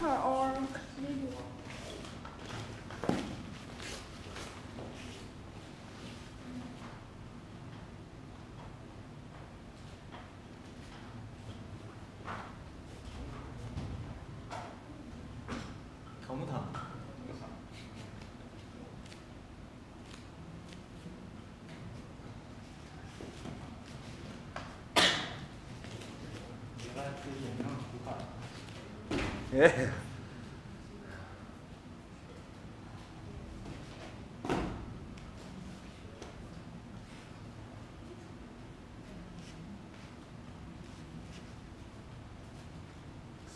picture or video? 경무타. 내가 그영 え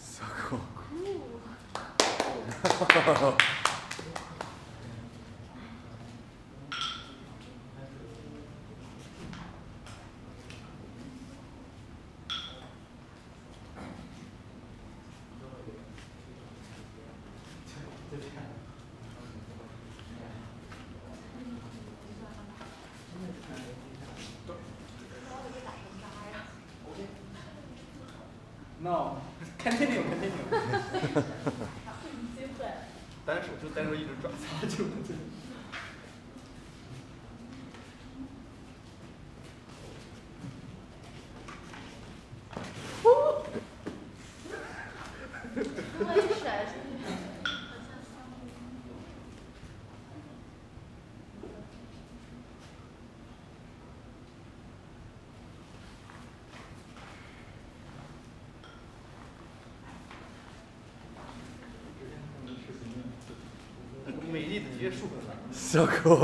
そこ。No，看电影，看电影。单手就单手一直转，就。美丽的结束。사 고.